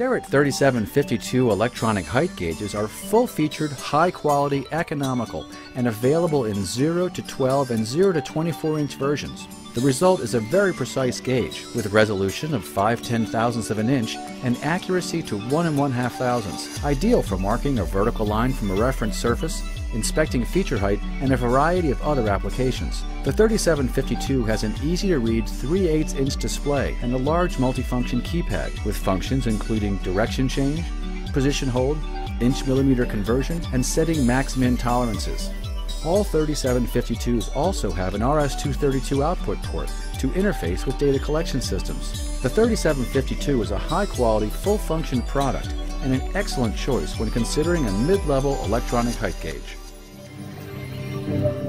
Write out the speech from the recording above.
Starrett 3752 electronic height gauges are full-featured, high-quality, economical, and available in 0 to 12 and 0 to 24 inch versions. The result is a very precise gauge with resolution of 5 ten thousandths of an inch and accuracy to 1 and 1 half thousandths, ideal for marking a vertical line from a reference surface, inspecting feature height, and a variety of other applications. The 3752 has an easy to read 3 8 inch display and a large multifunction keypad with functions including direction change, position hold, inch millimeter conversion, and setting max min tolerances. All 3752s also have an RS-232 output port to interface with data collection systems. The 3752 is a high-quality, full-function product and an excellent choice when considering a mid-level electronic height gauge. Thank you.